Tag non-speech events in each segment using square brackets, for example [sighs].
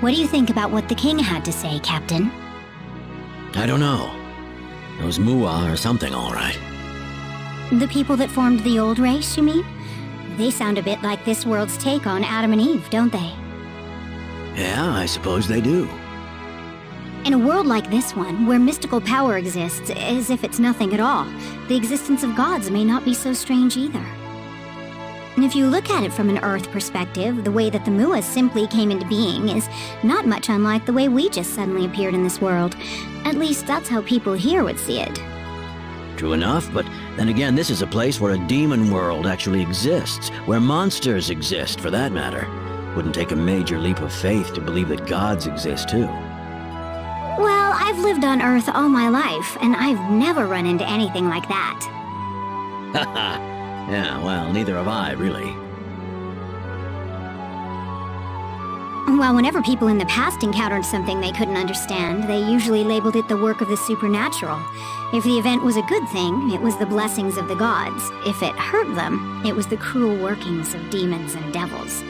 What do you think about what the king had to say, Captain? I don't know. Those Muah or something, all right. The people that formed the old race, you mean? They sound a bit like this world's take on Adam and Eve, don't they? Yeah, I suppose they do. In a world like this one, where mystical power exists as if it's nothing at all, the existence of gods may not be so strange either. And if you look at it from an Earth perspective, the way that the Muahs simply came into being is not much unlike the way we just suddenly appeared in this world. At least that's how people here would see it. True enough, but then again, this is a place where a demon world actually exists, where monsters exist, for that matter. Wouldn't take a major leap of faith to believe that gods exist, too. Well, I've lived on Earth all my life, and I've never run into anything like that. Haha. [laughs] yeah, well, neither have I, really. Well, whenever people in the past encountered something they couldn't understand, they usually labeled it the work of the supernatural. If the event was a good thing, it was the blessings of the gods. If it hurt them, it was the cruel workings of demons and devils.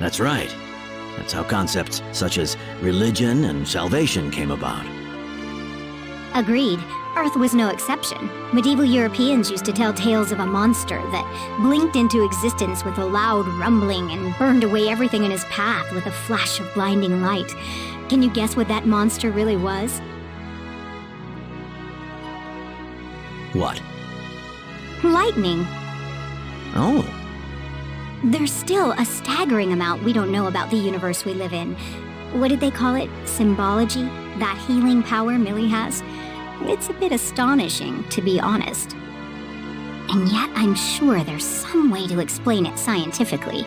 That's right. That's how concepts such as religion and salvation came about. Agreed. Earth was no exception. Medieval Europeans used to tell tales of a monster that blinked into existence with a loud rumbling and burned away everything in his path with a flash of blinding light. Can you guess what that monster really was? What? Lightning. Oh, There's still a staggering amount we don't know about the universe we live in. What did they call it? Symbology? That healing power Millie has? It's a bit astonishing, to be honest. And yet, I'm sure there's some way to explain it scientifically.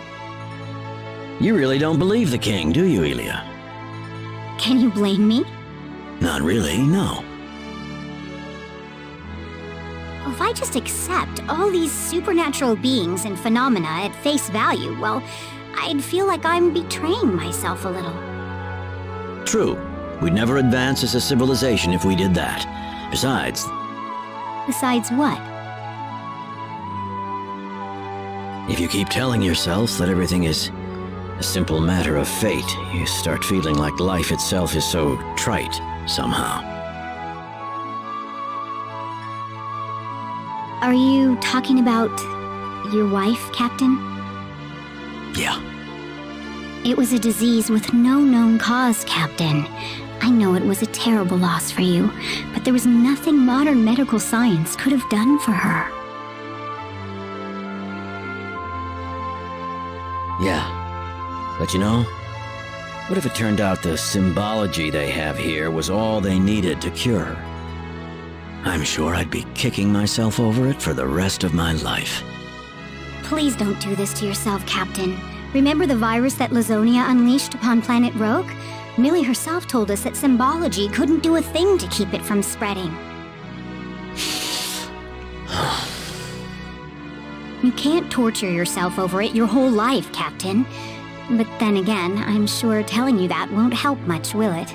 you really don't believe the king, do you, Ilia? Can you blame me? Not really, no. If I just accept all these supernatural beings and phenomena at face value, well, I'd feel like I'm betraying myself a little. True. We'd never advance as a civilization if we did that. Besides, Besides what? if you keep telling yourself that everything is a simple matter of fate, you start feeling like life itself is so trite, somehow. Are you talking about your wife, Captain? Yeah. It was a disease with no known cause, Captain. I know it was a terrible loss for you, but there was nothing modern medical science could have done for her. Yeah. But you know, what if it turned out the symbology they have here was all they needed to cure her? I'm sure I'd be kicking myself over it for the rest of my life. Please don't do this to yourself, Captain. Remember the virus that Lezonia unleashed upon planet Roak? Millie herself told us that symbology couldn't do a thing to keep it from spreading. [sighs] You can't torture yourself over it your whole life, Captain. But then again, I'm sure telling you that won't help much, will it?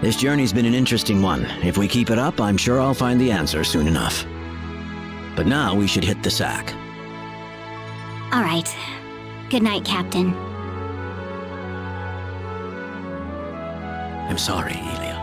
This journey's been an interesting one. If we keep it up, I'm sure I'll find the answer soon enough. But now we should hit the sack. All right. Good night, Captain. I'm sorry, Ely.